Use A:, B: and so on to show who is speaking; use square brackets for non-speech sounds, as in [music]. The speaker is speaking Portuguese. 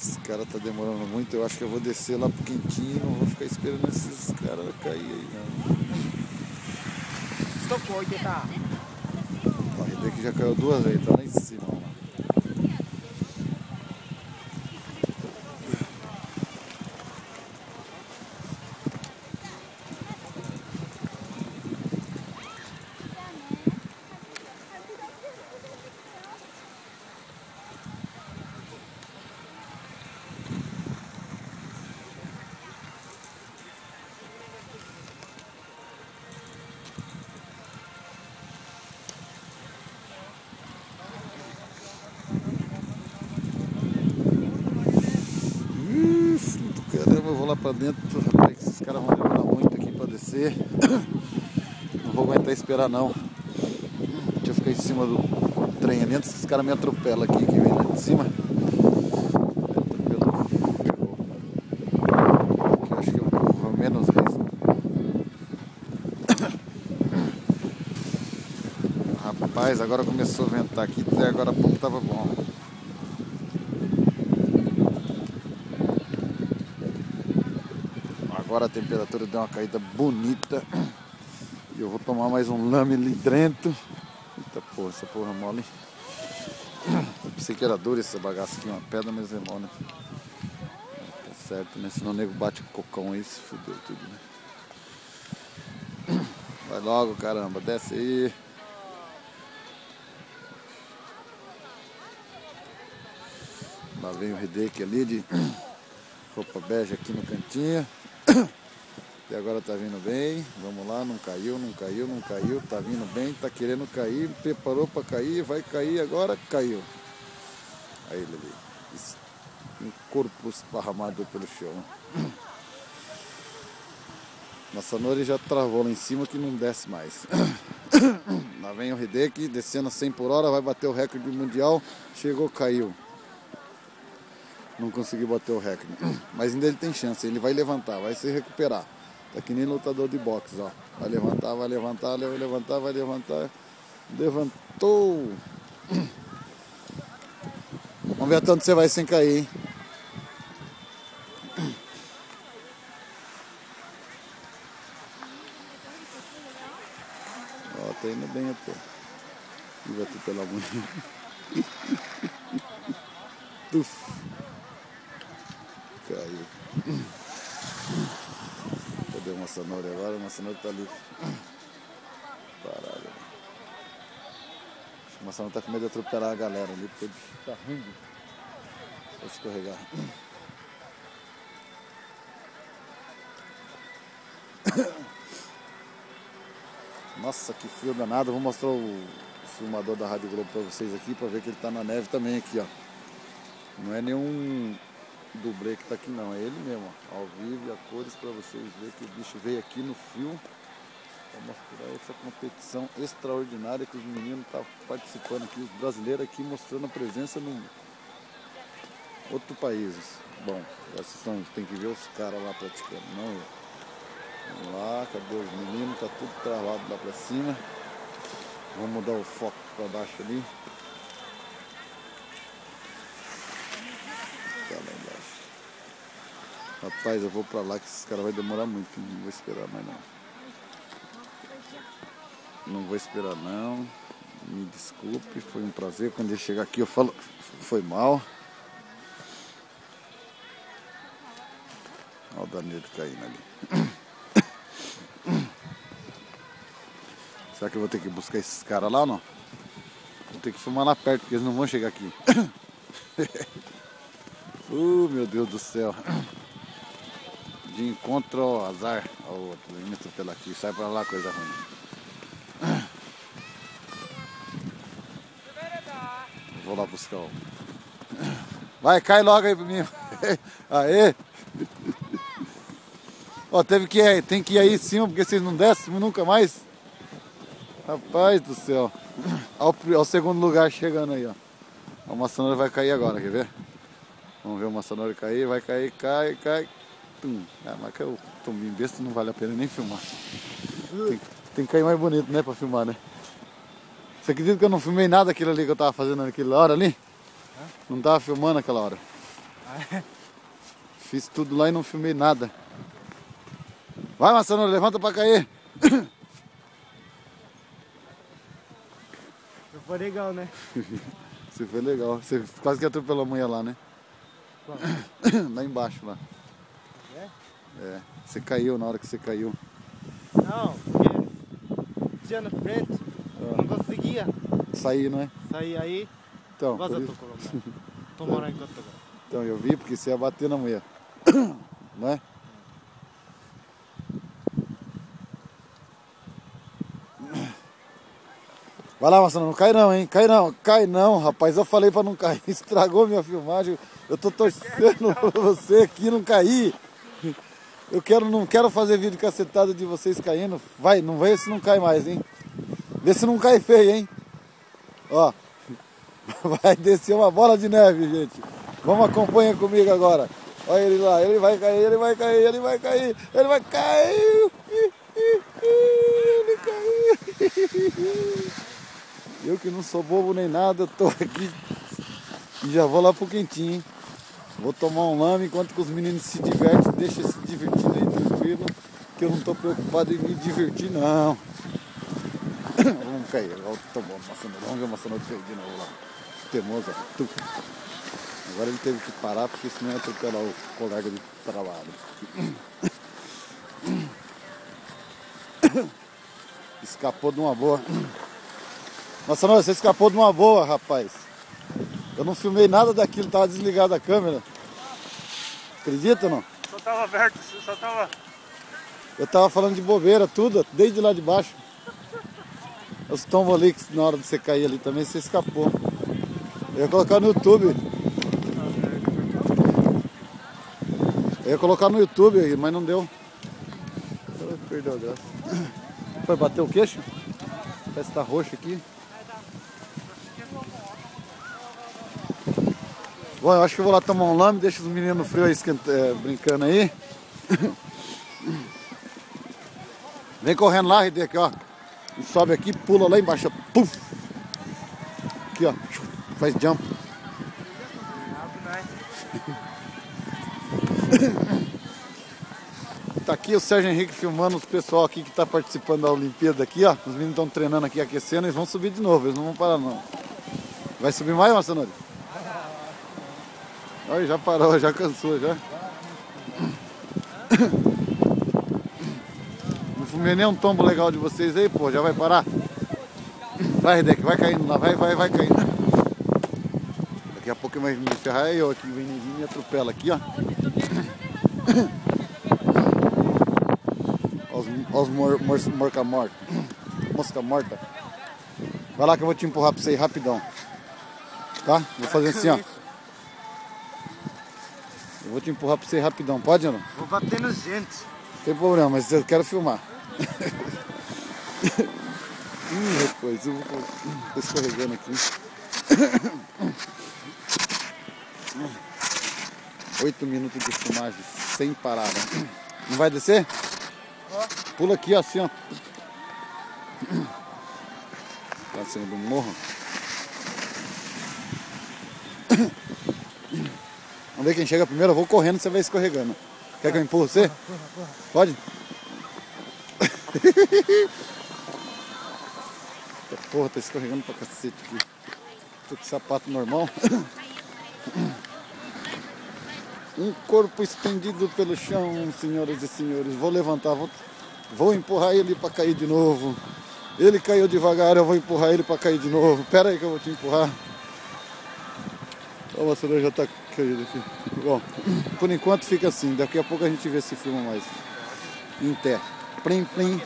A: Esse cara tá demorando muito, eu acho que eu vou descer lá pro quentinho, não vou ficar esperando esses caras cair aí não.
B: Tocou, tá?
A: O RD que já caiu duas vezes, tá lá em cima. Ó. Caramba, eu vou lá pra dentro, rapaz, esses caras vão demorar muito aqui pra descer. [coughs] Não vou aguentar esperar não. Deixa eu ficar em cima do trem ali antes que os caras me atropelam aqui, que vem lá de cima. Que risco. [coughs] Rapaz, agora começou a ventar aqui, até agora pouco tava bom. Agora a temperatura deu uma caída bonita. E eu vou tomar mais um lame lidrento. Eita porra, essa porra mole. Eu pensei que era duro esse bagaço aqui, uma pedra, mas é mole. Tá certo, né? Senão o nego bate o cocão aí, se fudeu tudo, né? Vai logo, caramba, desce aí. Lá vem o Redek ali de roupa bege aqui no cantinho. E agora tá vindo bem. Vamos lá, não caiu, não caiu, não caiu. Tá vindo bem, tá querendo cair. Preparou para cair, vai cair agora, caiu. Aí ele ali. Um corpo esparramado pelo chão. [clears throat] Maçanori já travou lá em cima que não desce mais. [clears throat] Lá vem o Hideki descendo 100 por hora, vai bater o recorde mundial. Chegou, caiu. Não conseguiu bater o recorde. Mas ainda ele tem chance, ele vai levantar, vai se recuperar. Tá que nem lutador de boxe, ó. Vai levantar, vai levantar, vai levantar, vai levantar. Levantou. Vamos ver até você vai sem cair, hein? Ó, tá indo bem até. E vai atropelar muito. [laughs] Tuf. Caiu. Cenoura agora? Uma cenoura tá ali. Que uma cenoura tá com medo de atropelar a galera ali, porque o bicho tá rindo. Escorregar. Nossa, que frio danado. Vou mostrar o filmador da Rádio Globo pra vocês aqui, pra ver que ele tá na neve também aqui, ó. Não é nenhum dublê que tá aqui não, é ele mesmo, ó, ao vivo e a cores para vocês verem que o bicho veio aqui no fio para mostrar essa competição extraordinária que os meninos estão tá participando aqui, os brasileiros aqui mostrando a presença no outro país. Bom, são, tem que ver os caras lá praticando, não eu. Vamos lá, cadê os meninos? Tá tudo travado lá para cima. Vamos mudar o foco para baixo ali. Rapaz, eu vou pra lá que esses caras vai demorar muito, não vou esperar mais não. Não vou esperar não. Me desculpe, foi um prazer. Quando ele chegar aqui eu falo, foi mal. Olha o Danilo caindo ali. [coughs] Será que eu vou ter que buscar esses caras lá ou não? Vou ter que filmar lá perto, porque eles não vão chegar aqui. [coughs] uh, meu Deus do céu [coughs] de encontro ao azar ao outro. Me pela aqui, sai pra lá, coisa ruim. Vou lá buscar o. Vai, cai logo aí pra mim. [laughs] Aê! [laughs] Ó, teve que tem que ir aí em cima porque vocês não descem nunca mais. Rapaz do céu. Olha o, segundo lugar chegando aí, ó. A maçanora vai cair agora, quer ver? Vamos ver o maçanora cair, vai cair, cai, cai. Tum. Ah, mas que o tombinho besta não vale a pena nem filmar. Tem, tem, que cair mais bonito, né, pra filmar, né? Você acredita que eu não filmei nada aquilo ali que eu tava fazendo naquela hora ali? Não tava filmando aquela hora.
B: Ah, é?
A: Fiz tudo lá e não filmei nada. Vai, Maçã, levanta pra cair.
B: Foi legal, né? [laughs]
A: Você foi legal. Você quase que atropelou a mulher lá, né? [coughs] Lá embaixo, lá.
B: É?
A: É. Você caiu na hora que você caiu.
B: Não, porque tinha na frente, não conseguia
A: Sair, não é?
B: sair aí.
A: Então,
B: Vaza
A: por
B: tu,
A: isso-. [laughs]
B: Tô morando em
A: então eu vi porque você ia bater na mulher. [coughs] não é? Vai lá, Marcelo, não cai não, hein? Cai não, cai não, rapaz. Eu falei pra não cair, [laughs] estragou minha filmagem. Eu tô torcendo [laughs] pra você aqui não cair. Eu quero, não quero fazer vídeo cacetado de vocês caindo. Vai, não vê se não cai mais, hein? Vê se não cai feio, hein? Ó, [laughs] vai descer uma bola de neve, gente. Vamos acompanha comigo agora. Olha ele lá, ele vai cair, ele vai cair, ele vai cair, ele vai cair. Ele caiu. Eu que não sou bobo nem nada, tô aqui e já vou lá pro quentinho, hein? Vou tomar um lame enquanto que os meninos se divertem, deixa se divertir aí tranquilo, que eu não tô preocupado em me divertir não. [coughs] Vamos cair, agora tomou uma maçanote, vamos ver a maçanote cair de novo lá. Teimoso, ó. Tu. Agora ele teve que parar porque senão ia atropelar o colega de trabalho. [coughs] Escapou de uma boa. Nossa, você escapou de uma boa, rapaz. Eu não filmei nada daquilo, tava desligada a câmera. Acredita ou não?
B: Só tava aberto, só tava.
A: Eu tava falando de bobeira, tudo, desde lá de baixo. Os tombos ali, que na hora de você cair ali também, você escapou. Eu ia colocar no YouTube. Eu ia colocar no YouTube, mas não deu. Perdeu a graça. Foi bater o queixo? Parece que tá roxo aqui. Bom, eu acho que eu vou lá tomar um lame, deixa os meninos no frio aí é, brincando aí. [coughs] Vem correndo lá, RD, aqui, ó. E sobe aqui, pula lá embaixo. Puf! Aqui, ó. Faz jump. [coughs] Tá aqui o Sérgio Henrique filmando os pessoal aqui que tá participando da Olimpíada aqui, ó. Os meninos estão treinando aqui, aquecendo, eles vão subir de novo, eles não vão parar não. Vai subir mais, Marcelone? Olha, já parou, já cansou, já. Não fumei nem um tombo legal de vocês aí, pô, já vai parar? Vai, Redec, vai caindo lá, vai, vai, vai caindo. Daqui a pouco vai me ferrar é eu aqui, vem ninguém me atropela aqui, ó. Ó os, morca morta. Mosca morta. Vai lá que eu vou te empurrar pra você ir rapidão. Tá? Vou fazer assim, ó. Eu vou te empurrar pra você rapidão, pode ou não?
B: Vou bater nos dentes.
A: Não tem problema, mas eu quero filmar. [laughs] Ih, rapaz, eu vou. Tô escorregando aqui. Oito minutos de filmagem sem parar. né? Não vai descer? Pula aqui, assim, ó. Tá saindo do morro. Ver quem chega primeiro. Eu vou correndo, você vai escorregando. Quer que eu empurre você? Pode? [laughs] Porra, tá escorregando pra cacete aqui. Tô com sapato normal. [coughs] Um corpo estendido pelo chão, senhoras e senhores. Vou levantar, vou, vou empurrar ele pra cair de novo. Ele caiu devagar, eu vou empurrar ele pra cair de novo. Pera aí que eu vou te empurrar. O senhor já tá caído aqui. Bom, por enquanto fica assim. Daqui a pouco a gente vê se filma mais. Em pé. Plim, plim.